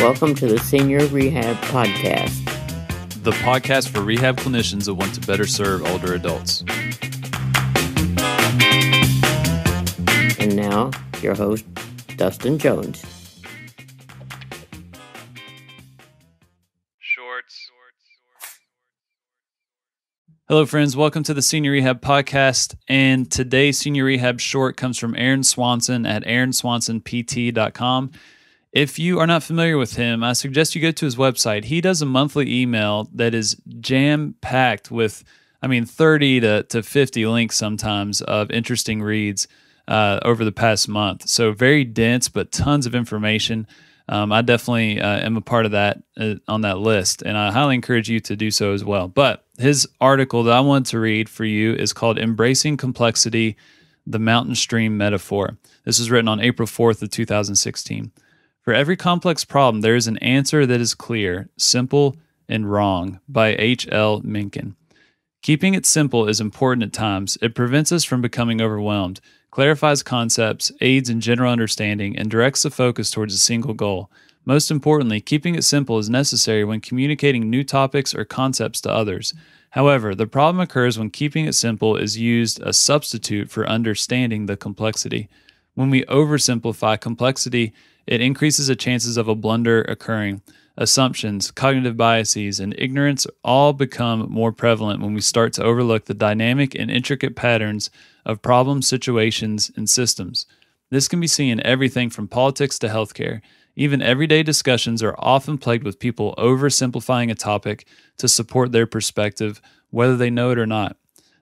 Welcome to the Senior Rehab Podcast, the podcast for rehab clinicians that want to better serve older adults. And now, your host, Dustin Jones. Hello, friends. Welcome to the Senior Rehab Podcast. And today's Senior Rehab short comes from Aaron Swanson at aaronswansonpt.com. If you are not familiar with him, I suggest you go to his website. He does a monthly email that is jam packed with, I mean, 30 to, to 50 links sometimes of interesting reads uh, over the past month. So very dense, but tons of information. Um, I definitely uh, am a part of that uh, on that list, and I highly encourage you to do so as well. But his article that I want to read for you is called Embracing Complexity The Mountain Stream Metaphor. This was written on April 4th of 2016. For every complex problem, there is an answer that is clear, simple, and wrong by H. L. Mencken. Keeping it simple is important at times. It prevents us from becoming overwhelmed, clarifies concepts, aids in general understanding, and directs the focus towards a single goal. Most importantly, keeping it simple is necessary when communicating new topics or concepts to others. However, the problem occurs when keeping it simple is used a substitute for understanding the complexity. When we oversimplify complexity, it increases the chances of a blunder occurring. Assumptions, cognitive biases, and ignorance all become more prevalent when we start to overlook the dynamic and intricate patterns of problems, situations, and systems. This can be seen in everything from politics to healthcare. Even everyday discussions are often plagued with people oversimplifying a topic to support their perspective, whether they know it or not.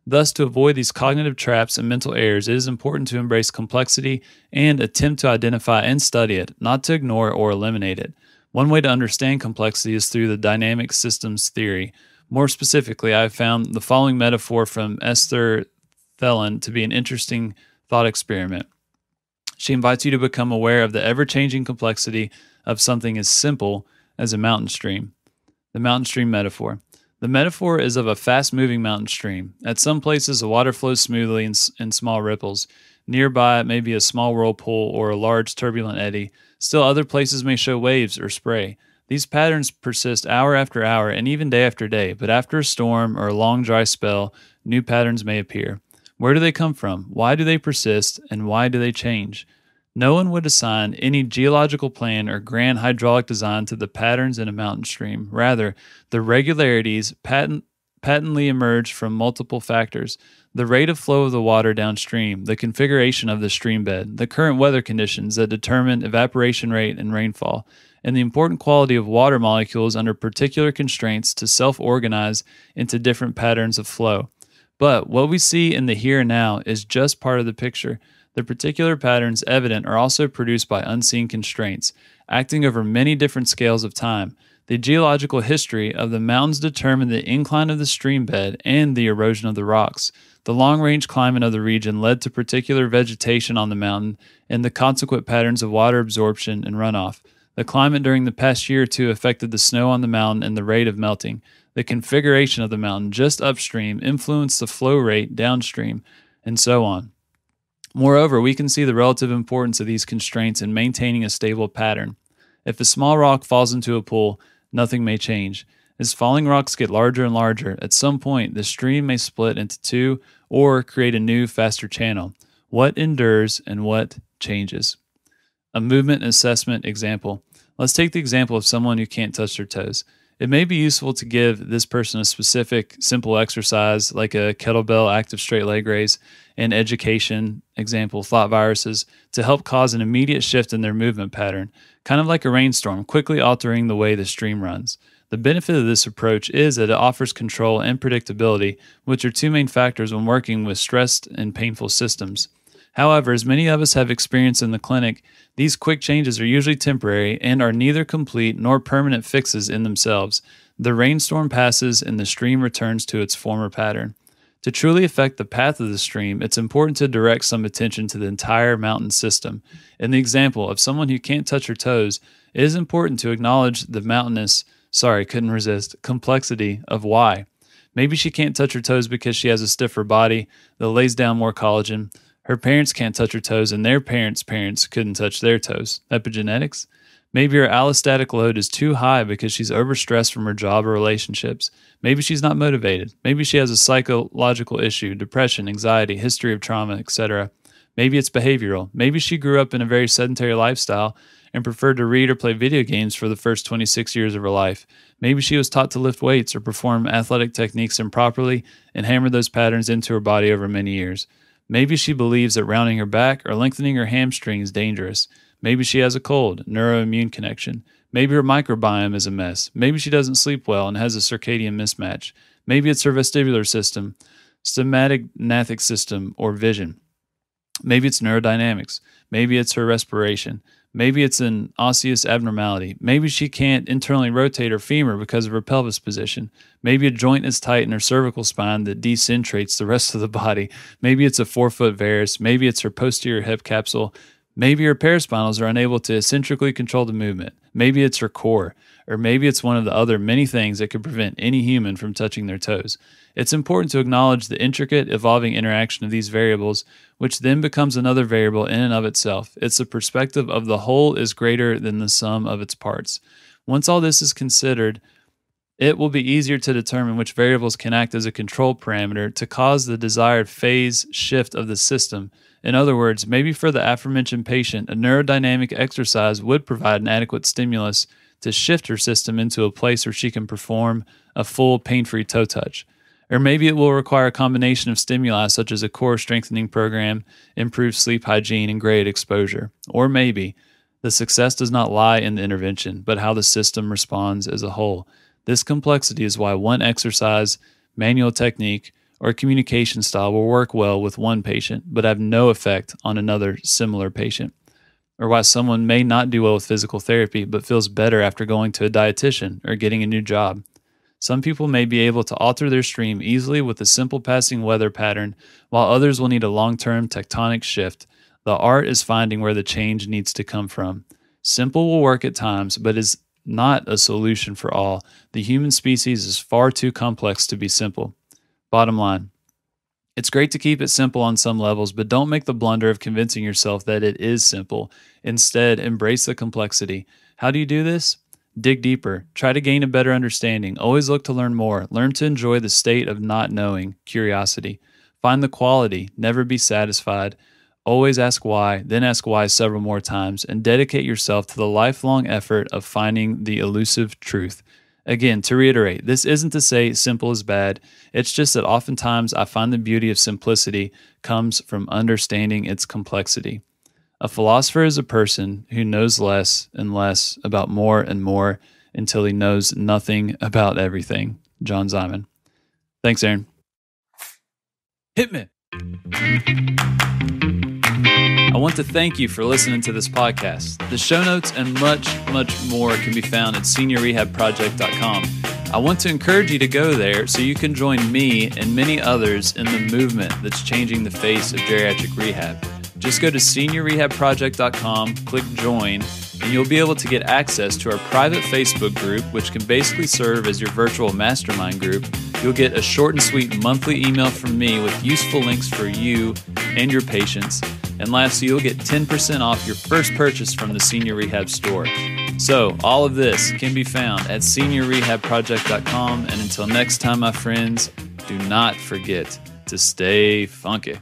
Thus, to avoid these cognitive traps and mental errors, it is important to embrace complexity and attempt to identify and study it, not to ignore or eliminate it. One way to understand complexity is through the dynamic systems theory. More specifically, I found the following metaphor from Esther Thelen to be an interesting thought experiment. She invites you to become aware of the ever changing complexity of something as simple as a mountain stream. The mountain stream metaphor. The metaphor is of a fast moving mountain stream. At some places, the water flows smoothly in, in small ripples. Nearby, it may be a small whirlpool or a large turbulent eddy. Still, other places may show waves or spray. These patterns persist hour after hour and even day after day, but after a storm or a long dry spell, new patterns may appear. Where do they come from? Why do they persist? And why do they change? No one would assign any geological plan or grand hydraulic design to the patterns in a mountain stream. Rather, the regularities patent, patently emerge from multiple factors the rate of flow of the water downstream, the configuration of the stream bed, the current weather conditions that determine evaporation rate and rainfall, and the important quality of water molecules under particular constraints to self organize into different patterns of flow. But what we see in the here and now is just part of the picture. The particular patterns evident are also produced by unseen constraints, acting over many different scales of time. The geological history of the mountains determined the incline of the stream bed and the erosion of the rocks. The long range climate of the region led to particular vegetation on the mountain and the consequent patterns of water absorption and runoff. The climate during the past year or two affected the snow on the mountain and the rate of melting. The configuration of the mountain just upstream influenced the flow rate downstream, and so on. Moreover, we can see the relative importance of these constraints in maintaining a stable pattern. If a small rock falls into a pool, nothing may change. As falling rocks get larger and larger, at some point the stream may split into two or create a new, faster channel. What endures and what changes? A movement assessment example. Let's take the example of someone who can't touch their toes. It may be useful to give this person a specific, simple exercise like a kettlebell active straight leg raise and education, example, thought viruses, to help cause an immediate shift in their movement pattern, kind of like a rainstorm, quickly altering the way the stream runs. The benefit of this approach is that it offers control and predictability, which are two main factors when working with stressed and painful systems. However, as many of us have experienced in the clinic, these quick changes are usually temporary and are neither complete nor permanent fixes in themselves. The rainstorm passes and the stream returns to its former pattern. To truly affect the path of the stream, it's important to direct some attention to the entire mountain system. In the example of someone who can't touch her toes, it is important to acknowledge the mountainous, sorry, couldn't resist, complexity of why. Maybe she can't touch her toes because she has a stiffer body that lays down more collagen. Her parents can't touch her toes, and their parents' parents couldn't touch their toes. Epigenetics? Maybe her allostatic load is too high because she's overstressed from her job or relationships. Maybe she's not motivated. Maybe she has a psychological issue, depression, anxiety, history of trauma, etc. Maybe it's behavioral. Maybe she grew up in a very sedentary lifestyle and preferred to read or play video games for the first 26 years of her life. Maybe she was taught to lift weights or perform athletic techniques improperly and hammered those patterns into her body over many years. Maybe she believes that rounding her back or lengthening her hamstring is dangerous. Maybe she has a cold, neuroimmune connection. Maybe her microbiome is a mess. Maybe she doesn't sleep well and has a circadian mismatch. Maybe it's her vestibular system, somatic gnathic system, or vision. Maybe it's neurodynamics. Maybe it's her respiration. Maybe it's an osseous abnormality. Maybe she can't internally rotate her femur because of her pelvis position. Maybe a joint is tight in her cervical spine that decentrates the rest of the body. Maybe it's a forefoot varus. Maybe it's her posterior hip capsule. Maybe her paraspinals are unable to eccentrically control the movement. Maybe it's her core, or maybe it's one of the other many things that could prevent any human from touching their toes. It's important to acknowledge the intricate, evolving interaction of these variables, which then becomes another variable in and of itself. It's the perspective of the whole is greater than the sum of its parts. Once all this is considered, it will be easier to determine which variables can act as a control parameter to cause the desired phase shift of the system. In other words, maybe for the aforementioned patient, a neurodynamic exercise would provide an adequate stimulus to shift her system into a place where she can perform a full pain free toe touch. Or maybe it will require a combination of stimuli such as a core strengthening program, improved sleep hygiene, and graded exposure. Or maybe the success does not lie in the intervention, but how the system responds as a whole. This complexity is why one exercise, manual technique, or communication style will work well with one patient, but have no effect on another similar patient. Or why someone may not do well with physical therapy, but feels better after going to a dietitian or getting a new job. Some people may be able to alter their stream easily with a simple passing weather pattern, while others will need a long term tectonic shift. The art is finding where the change needs to come from. Simple will work at times, but is not a solution for all. The human species is far too complex to be simple. Bottom line it's great to keep it simple on some levels, but don't make the blunder of convincing yourself that it is simple. Instead, embrace the complexity. How do you do this? Dig deeper. Try to gain a better understanding. Always look to learn more. Learn to enjoy the state of not knowing, curiosity. Find the quality. Never be satisfied. Always ask why, then ask why several more times, and dedicate yourself to the lifelong effort of finding the elusive truth. Again, to reiterate, this isn't to say simple is bad. It's just that oftentimes I find the beauty of simplicity comes from understanding its complexity. A philosopher is a person who knows less and less about more and more until he knows nothing about everything. John Simon. Thanks, Aaron. Hit me. I want to thank you for listening to this podcast. The show notes and much, much more can be found at seniorrehabproject.com. I want to encourage you to go there so you can join me and many others in the movement that's changing the face of geriatric rehab. Just go to seniorrehabproject.com, click join, and you'll be able to get access to our private Facebook group, which can basically serve as your virtual mastermind group. You'll get a short and sweet monthly email from me with useful links for you and your patients. And lastly, you'll get 10% off your first purchase from the Senior Rehab store. So, all of this can be found at seniorrehabproject.com. And until next time, my friends, do not forget to stay funky.